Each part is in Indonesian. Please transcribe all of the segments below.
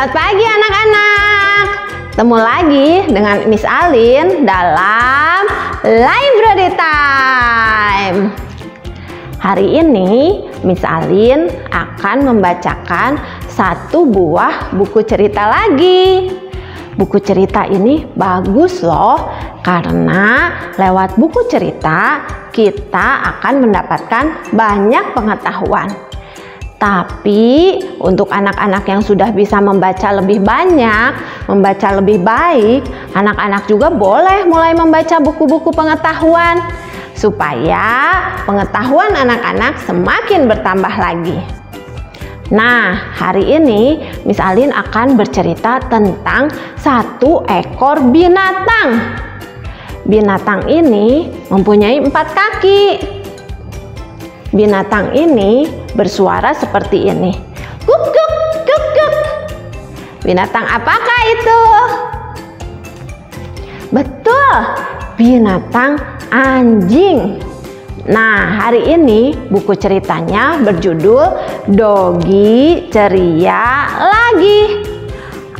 Selamat pagi anak-anak. Ketemu lagi dengan Miss Alin dalam Library Time. Hari ini Miss Alin akan membacakan satu buah buku cerita lagi. Buku cerita ini bagus loh karena lewat buku cerita kita akan mendapatkan banyak pengetahuan. Tapi untuk anak-anak yang sudah bisa membaca lebih banyak, membaca lebih baik, anak-anak juga boleh mulai membaca buku-buku pengetahuan supaya pengetahuan anak-anak semakin bertambah lagi. Nah, hari ini Miss Alin akan bercerita tentang satu ekor binatang. Binatang ini mempunyai empat kaki. Binatang ini bersuara seperti ini. Kuk kuk kuk kuk. Binatang apakah itu? Betul, binatang anjing. Nah, hari ini buku ceritanya berjudul Dogi Ceria Lagi.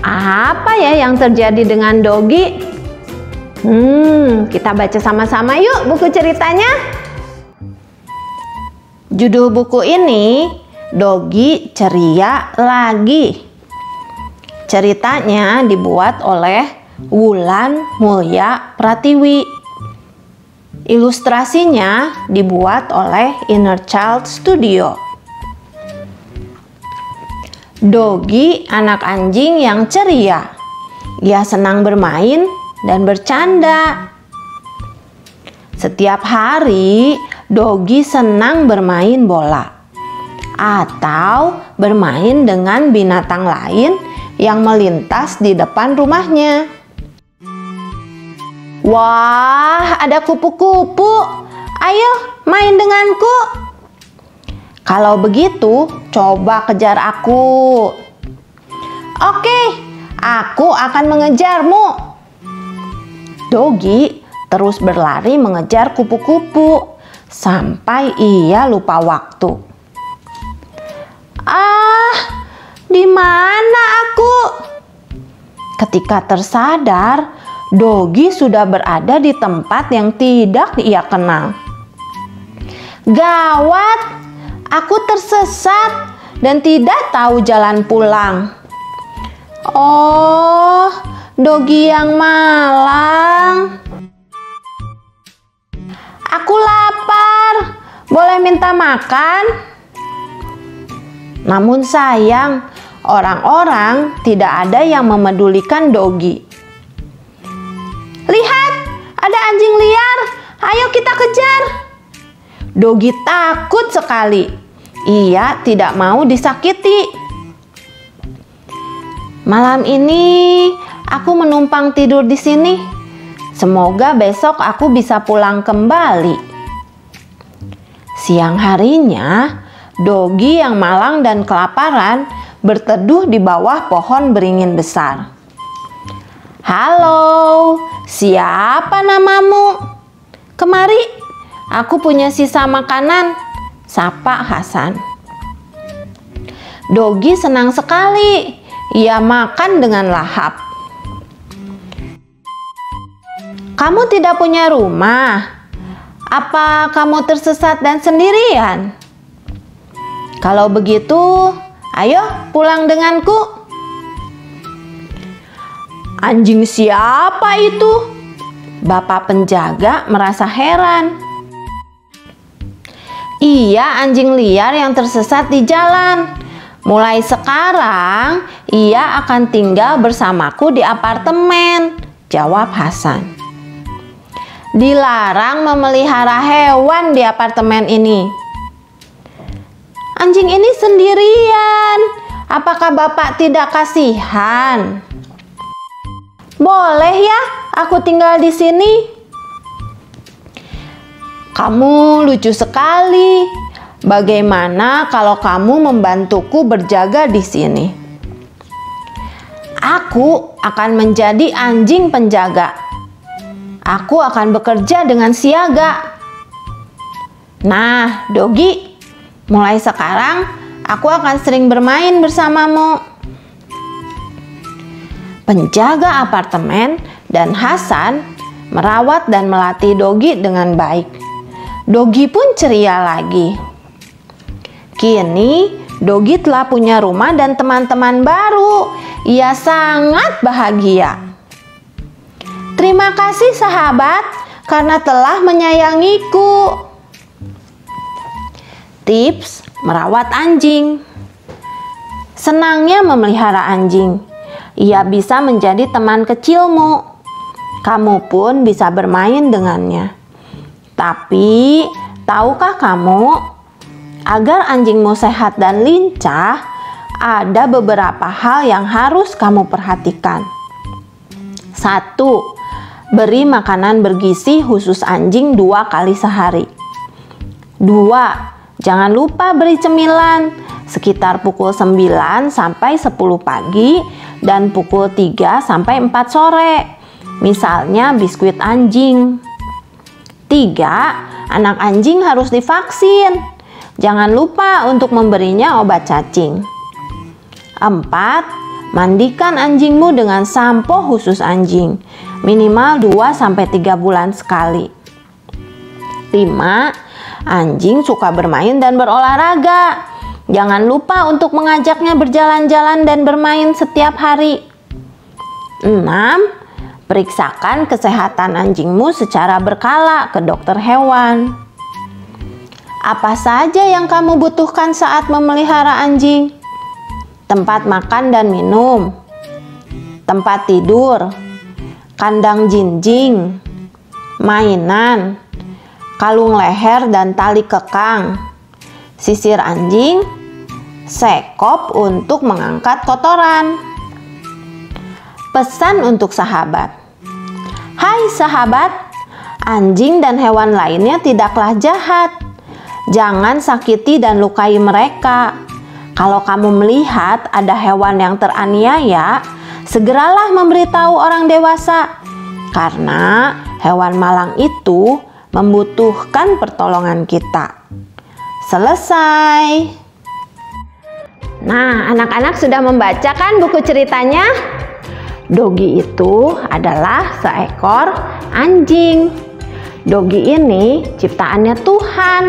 Apa ya yang terjadi dengan Dogi? Hmm, kita baca sama-sama yuk buku ceritanya. Judul buku ini Dogi Ceria Lagi. Ceritanya dibuat oleh Wulan Mulya Pratiwi. Ilustrasinya dibuat oleh Inner Child Studio. Dogi anak anjing yang ceria. Ia senang bermain dan bercanda. Setiap hari, Dogi senang bermain bola atau bermain dengan binatang lain yang melintas di depan rumahnya. Wah, ada kupu-kupu. Ayo, main denganku. Kalau begitu, coba kejar aku. Oke, aku akan mengejarmu. Dogi terus berlari mengejar kupu-kupu sampai ia lupa waktu. Ah, di mana aku? Ketika tersadar, Dogi sudah berada di tempat yang tidak ia kenal. Gawat, aku tersesat dan tidak tahu jalan pulang. Oh, Dogi yang malang. Aku lapar. Boleh minta makan? Namun sayang, orang-orang tidak ada yang memedulikan Dogi. Lihat, ada anjing liar. Ayo kita kejar. Dogi takut sekali. Ia tidak mau disakiti. Malam ini aku menumpang tidur di sini. Semoga besok aku bisa pulang kembali. Siang harinya, Dogi yang malang dan kelaparan berteduh di bawah pohon beringin besar. Halo, siapa namamu? Kemari, aku punya sisa makanan. Sapa Hasan. Dogi senang sekali. Ia makan dengan lahap. Kamu tidak punya rumah? Apa kamu tersesat dan sendirian? Kalau begitu, ayo pulang denganku. Anjing siapa itu? Bapak penjaga merasa heran. Ia anjing liar yang tersesat di jalan. Mulai sekarang, ia akan tinggal bersamaku di apartemen, jawab Hasan. Dilarang memelihara hewan di apartemen ini. Anjing ini sendirian. Apakah Bapak tidak kasihan? Boleh ya, aku tinggal di sini. Kamu lucu sekali. Bagaimana kalau kamu membantuku berjaga di sini? Aku akan menjadi anjing penjaga Aku akan bekerja dengan siaga. Nah, Dogi, mulai sekarang aku akan sering bermain bersamamu. Penjaga apartemen dan Hasan merawat dan melatih Dogi dengan baik. Dogi pun ceria lagi. Kini Dogi telah punya rumah dan teman-teman baru. Ia sangat bahagia. Terima kasih sahabat karena telah menyayangiku. Tips merawat anjing. Senangnya memelihara anjing. Ia bisa menjadi teman kecilmu. Kamu pun bisa bermain dengannya. Tapi, tahukah kamu, agar anjingmu sehat dan lincah, ada beberapa hal yang harus kamu perhatikan. Satu, beri makanan bergizi khusus anjing dua kali sehari. Dua, jangan lupa beri cemilan sekitar pukul 9 sampai 10 pagi dan pukul 3 sampai 4 sore. Misalnya biskuit anjing. Tiga, anak anjing harus divaksin. Jangan lupa untuk memberinya obat cacing. Empat, mandikan anjingmu dengan sampo khusus anjing. Minimal 2-3 bulan sekali. Lima, anjing suka bermain dan berolahraga. Jangan lupa untuk mengajaknya berjalan-jalan dan bermain setiap hari. 6. Periksakan kesehatan anjingmu secara berkala ke dokter hewan. Apa saja yang kamu butuhkan saat memelihara anjing? Tempat makan dan minum, tempat tidur, kandang jinjing, mainan, kalung leher dan tali kekang, sisir anjing, sekop untuk mengangkat kotoran. Pesan untuk sahabat. Hai sahabat, anjing dan hewan lainnya tidaklah jahat. Jangan sakiti dan lukai mereka. Kalau kamu melihat ada hewan yang teraniaya, segeralah memberitahu orang dewasa, karena hewan malang itu membutuhkan pertolongan kita. Selesai. Nah, anak-anak sudah membacakan buku ceritanya? Dogi itu adalah seekor anjing. Dogi ini ciptaannya Tuhan.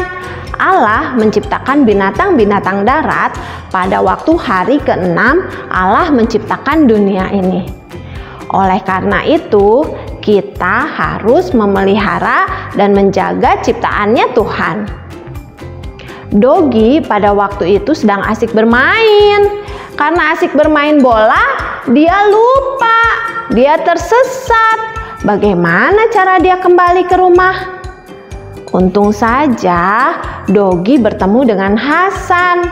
Allah menciptakan binatang-binatang darat pada waktu hari ke-6 Allah menciptakan dunia ini. Oleh karena itu, kita harus memelihara dan menjaga ciptaannya Tuhan. Dogi pada waktu itu sedang asik bermain. Karena asik bermain bola, dia lupa, dia tersesat. Bagaimana cara dia kembali ke rumah? Untung saja Dogi bertemu dengan Hasan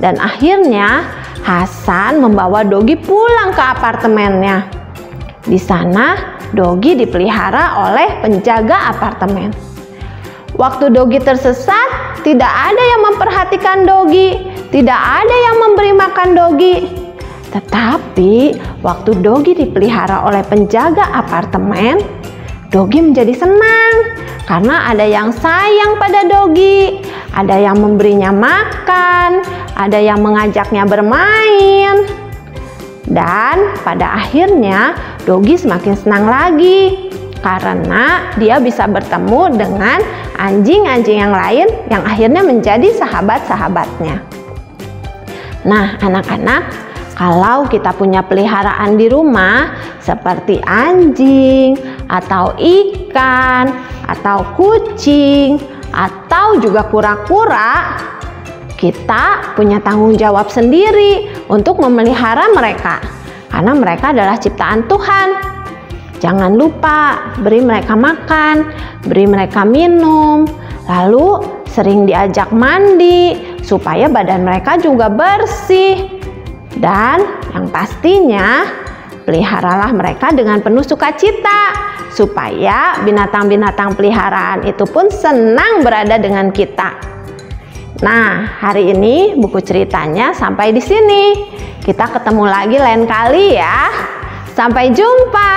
dan akhirnya Hasan membawa Dogi pulang ke apartemennya. Di sana Dogi dipelihara oleh penjaga apartemen. Waktu Dogi tersesat, tidak ada yang memperhatikan Dogi, tidak ada yang memberi makan Dogi. Tetapi waktu Dogi dipelihara oleh penjaga apartemen, Dogi menjadi senang karena ada yang sayang pada Dogi, ada yang memberinya makan, ada yang mengajaknya bermain. Dan pada akhirnya Dogi semakin senang lagi karena dia bisa bertemu dengan anjing-anjing yang lain yang akhirnya menjadi sahabat-sahabatnya. Nah, anak-anak, kalau kita punya peliharaan di rumah seperti anjing atau ikan atau kucing atau juga kura-kura, kita punya tanggung jawab sendiri untuk memelihara mereka karena mereka adalah ciptaan Tuhan. Jangan lupa beri mereka makan, beri mereka minum, lalu sering diajak mandi, supaya badan mereka juga bersih. Dan yang pastinya peliharalah mereka dengan penuh sukacita supaya binatang-binatang peliharaan itu pun senang berada dengan kita. Nah, hari ini buku ceritanya sampai di sini. Kita ketemu lagi lain kali ya. Sampai jumpa.